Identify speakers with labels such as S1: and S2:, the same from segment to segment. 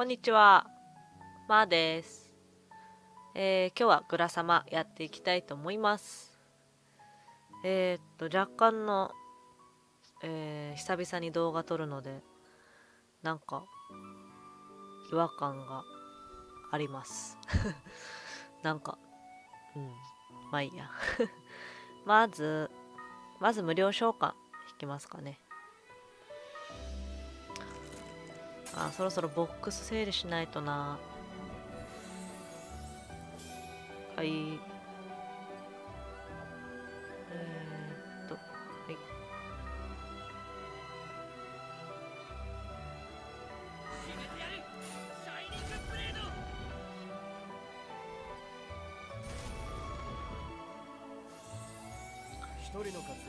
S1: こんにちは。まーです。えー今日はグラ様やっていきたいと思います。えーっと、若干の、えー久々に動画撮るので、なんか、違和感があります。なんか、うん、まあいいや。まず、まず無料召喚引きますかね。あ、そろそろボックス整理しないとな。はい。えー、っと、はい。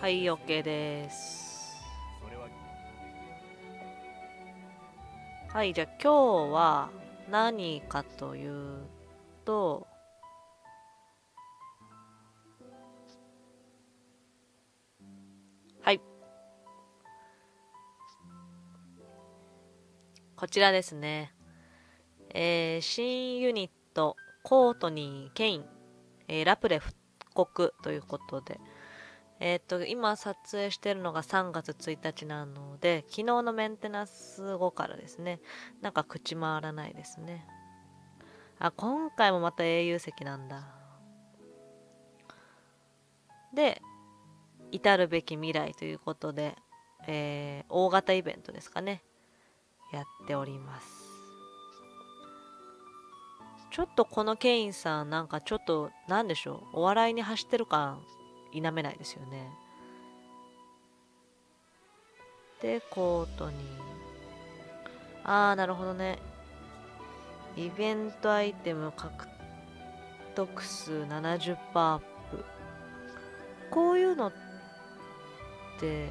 S1: はい、OK です。はい、じゃあ今日は何かというと、はい。こちらですね。えー新ユニット、コートニー・ケイン、えーラプレ復刻ということで、えっ、と、今撮影してるのが3月1日なので、昨日のメンテナンス後からですね、なんか口回らないですね。あ、今回もまた英雄席なんだ。で、至るべき未来ということで、えー大型イベントですかね。やっております。ちょっとこのケインさん、なんかちょっと、なんでしょう、お笑いに走ってる感、否めないですよね。で、コートに。あー、なるほどね。イベントアイテム獲得数70%アップ。こういうのって、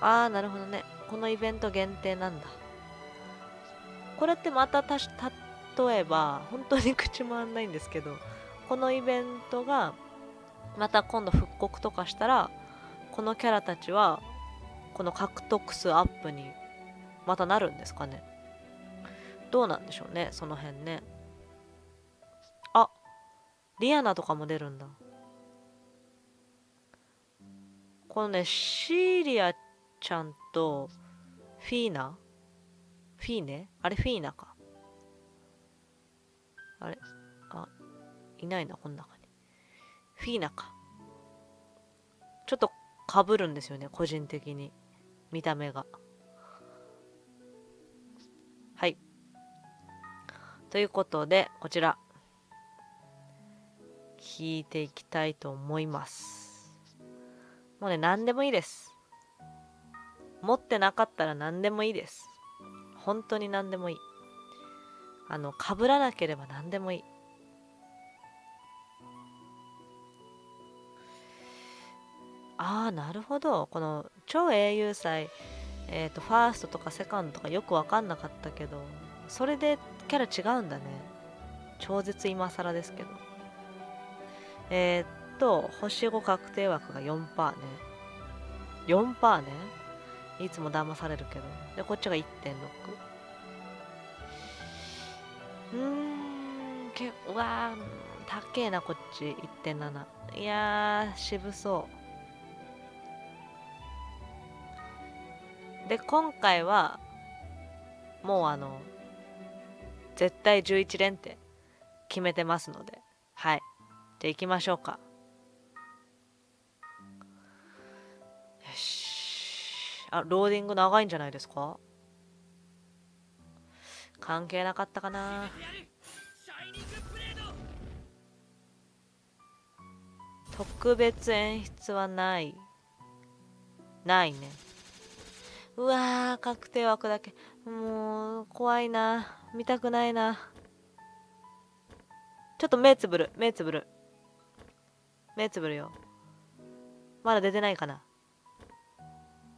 S1: あー、なるほどね。このイベント限定なんだ。これってまたたし、例えば、本当に 口回んないんですけど、このイベントが、また今度復刻とかしたら、このキャラたちは、この獲得数アップにまたなるんですかね。どうなんでしょうね、その辺ね。あ、リアナとかも出るんだ。このね、シーリアちゃんとフィーナ？フィーネ？あれフィーナか。あれ？あ、いないな、この中。フィーナか。ちょっと被るんですよね、個人的に。見た目が。はい。ということで、こちら。聞いていきたいと思います。もうね、何でもいいです。持ってなかったら何でもいいです。本当に何でもいい。あの、被らなければ何でもいい。ああ、なるほど。この超英雄祭、えっ、と、ファーストとかセカンドとかよくわかんなかったけど、それでキャラ違うんだね。超絶今更ですけど。えーっと、星5確定枠が4%ね。4%ね。いつも騙されるけど。で、こっちが1.6。うーん、けうわー、高えな、こっち。1.7。いや、渋そう。で、今回は、もうあの、絶対11連って決めてますので、はい。じゃあ行きましょうか。よし。あ、ローディング長いんじゃないですか？関係なかったかな特別演出はない。ないね。うわー、確定枠だけ。もう、怖いな。見たくないな。ちょっと目つぶる、目つぶる。目つぶるよ。まだ出てないかな。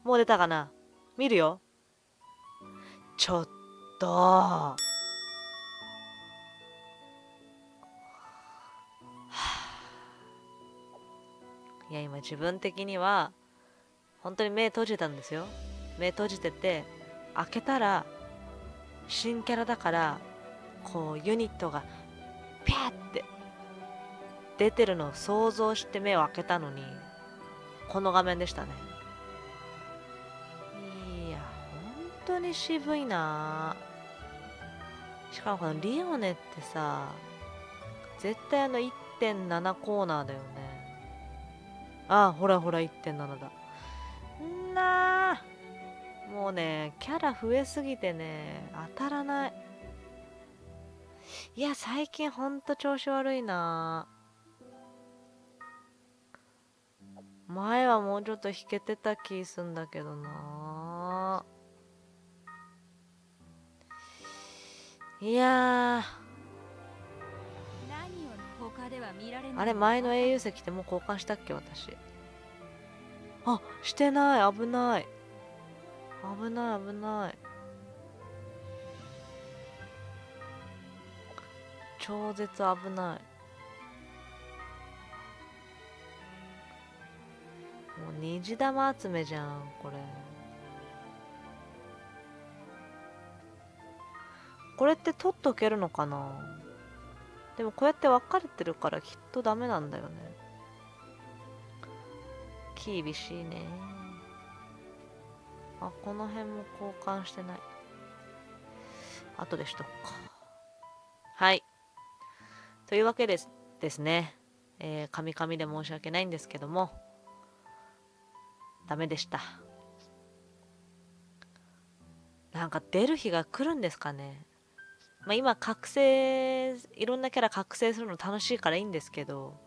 S1: もう出たかな。見るよ。ちょっと。いや今自分的には本当に目閉じたんですよ目閉じてて開けたら新キャラだからこうユニットがピャーって出てるのを想像して目を開けたのにこの画面でしたね。いや本当に渋いな。しかもこのリオネってさ絶対あの1.7コーナーだよね。ああほらほら1.7だんなもうねキャラ増えすぎてね当たらない。いや最近ほんと調子悪いな。前はもうちょっと弾けてた気すんだけどな。いやあれ前の英雄石ってもう交換したっけ私。あしてない。危ない危ない危ない。超絶危ない。もう虹玉集めじゃんこれ。これって取っとけるのかな？でもこうやって分かれてるからきっとダメなんだよね。厳しいね。あこの辺も交換してない。後でしとくか。はい。というわけですですねえー、カミカミで申し訳ないんですけどもダメでした。なんか出る日が来るんですかね。まあ今覚醒いろんなキャラ覚醒するの楽しいからいいんですけど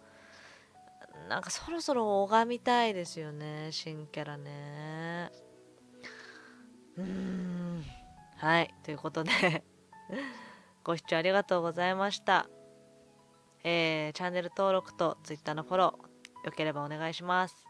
S1: なんかそろそろ拝みたいですよね新キャラね。うん。はいということで ご視聴ありがとうございました。えー、チャンネル登録と Twitter のフォローよければお願いします。